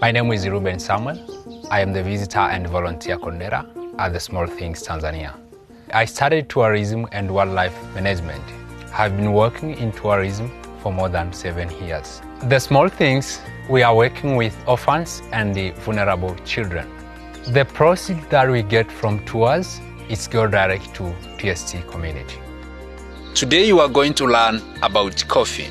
My name is Ruben Samuel. I am the visitor and volunteer coordinator at the Small Things Tanzania. I studied tourism and wildlife management. I have been working in tourism for more than seven years. The Small Things, we are working with orphans and the vulnerable children. The proceeds that we get from tours is go direct to TST community. Today you are going to learn about coffee.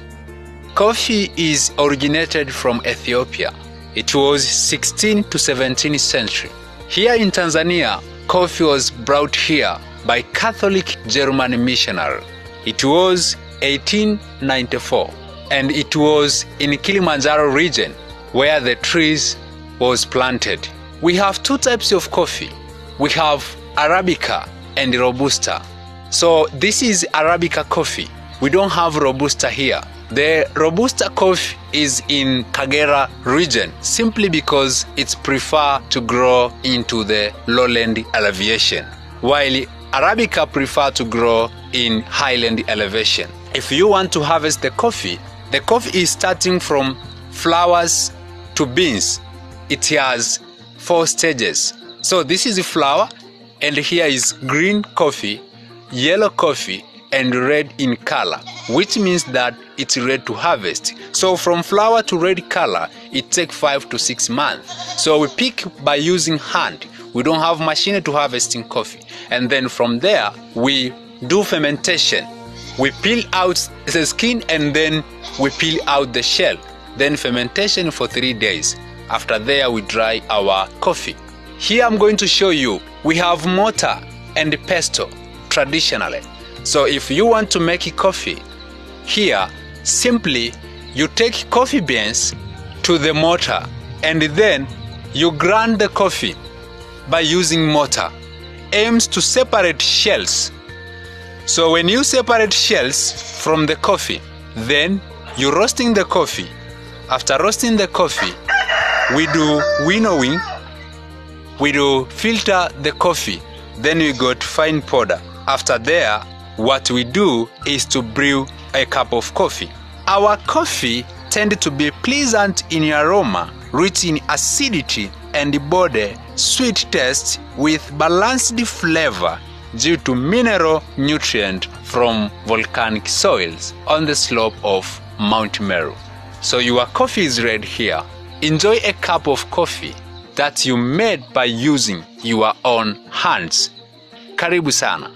Coffee is originated from Ethiopia. It was 16th to 17th century. Here in Tanzania, coffee was brought here by Catholic German missionary. It was 1894 and it was in Kilimanjaro region where the trees was planted. We have two types of coffee. We have Arabica and Robusta. So this is Arabica coffee. We don't have Robusta here. The Robusta coffee is in Kagera region simply because it's prefer to grow into the lowland elevation, while Arabica prefer to grow in highland elevation. If you want to harvest the coffee, the coffee is starting from flowers to beans. It has four stages. So this is flower, and here is green coffee, yellow coffee, and red in color, which means that it's ready to harvest. So from flower to red color, it takes five to six months. So we pick by using hand. We don't have machine to harvesting coffee. And then from there, we do fermentation. We peel out the skin and then we peel out the shell. Then fermentation for three days. After there, we dry our coffee. Here I'm going to show you, we have mortar and pestle traditionally. So if you want to make a coffee, here simply you take coffee beans to the mortar and then you grind the coffee by using mortar. Aims to separate shells. So when you separate shells from the coffee, then you roasting the coffee. After roasting the coffee, we do winnowing, we do filter the coffee, then we got fine powder. After there, what we do is to brew a cup of coffee. Our coffee tend to be pleasant in aroma, rich in acidity and body, sweet taste with balanced flavor due to mineral nutrient from volcanic soils on the slope of Mount Meru. So your coffee is red here. Enjoy a cup of coffee that you made by using your own hands. Karibu sana.